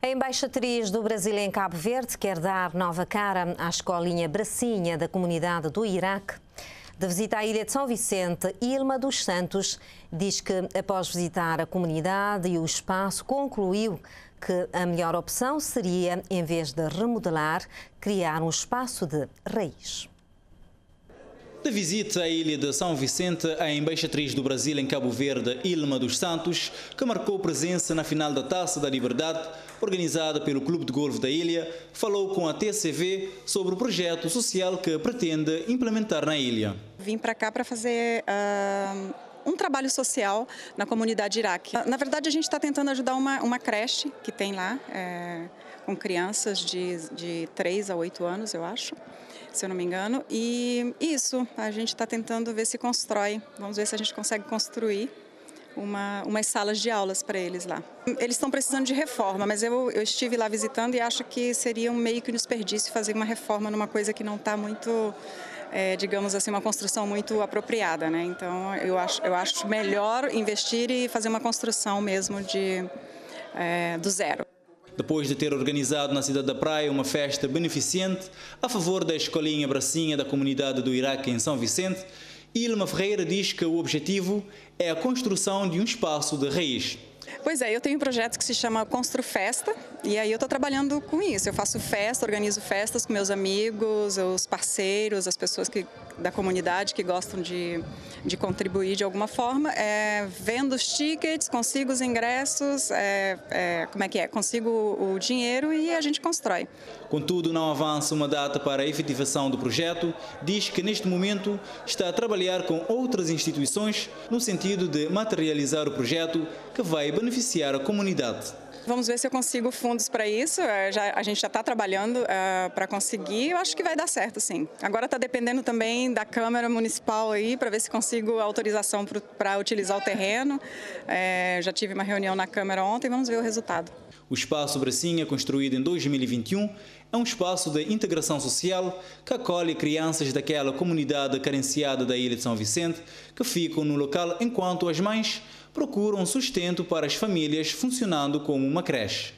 A embaixatriz do Brasil em Cabo Verde quer dar nova cara à escolinha Bracinha da comunidade do Iraque. De visita à ilha de São Vicente, Ilma dos Santos diz que, após visitar a comunidade e o espaço, concluiu que a melhor opção seria, em vez de remodelar, criar um espaço de raiz. De visita à ilha de São Vicente, a embaixatriz do Brasil em Cabo Verde, Ilma dos Santos, que marcou presença na final da Taça da Liberdade, organizada pelo Clube de Golfe da ilha, falou com a TCV sobre o projeto social que pretende implementar na ilha. Vim para cá para fazer uh, um trabalho social na comunidade iraque. Na verdade, a gente está tentando ajudar uma, uma creche que tem lá, é, com crianças de, de 3 a 8 anos, eu acho se eu não me engano. E isso, a gente está tentando ver se constrói. Vamos ver se a gente consegue construir uma, umas salas de aulas para eles lá. Eles estão precisando de reforma, mas eu, eu estive lá visitando e acho que seria um meio que um desperdício fazer uma reforma numa coisa que não está muito, é, digamos assim, uma construção muito apropriada, né? Então eu acho, eu acho melhor investir e fazer uma construção mesmo de, é, do zero depois de ter organizado na cidade da Praia uma festa beneficente a favor da escolinha Bracinha da comunidade do Iraque em São Vicente, Ilma Ferreira diz que o objetivo é a construção de um espaço de raiz. Pois é, eu tenho um projeto que se chama Constru Festa e aí eu estou trabalhando com isso. Eu faço festa, organizo festas com meus amigos, os parceiros, as pessoas que da comunidade que gostam de, de contribuir de alguma forma, é, vendo os tickets, consigo os ingressos, é, é, como é que é? Consigo o dinheiro e a gente constrói. Contudo, não avança uma data para a efetivação do projeto, diz que neste momento está a trabalhar com outras instituições no sentido de materializar o projeto que vai beneficiar a comunidade. Vamos ver se eu consigo fundos para isso. É, já, a gente já está trabalhando uh, para conseguir. Eu acho que vai dar certo, sim. Agora está dependendo também da Câmara Municipal aí para ver se consigo autorização para utilizar o terreno. É, já tive uma reunião na Câmara ontem. Vamos ver o resultado. O Espaço Bracinha, construído em 2021, é um espaço de integração social que acolhe crianças daquela comunidade carenciada da Ilha de São Vicente que ficam no local enquanto as mães procuram sustento para as famílias funcionando como uma creche.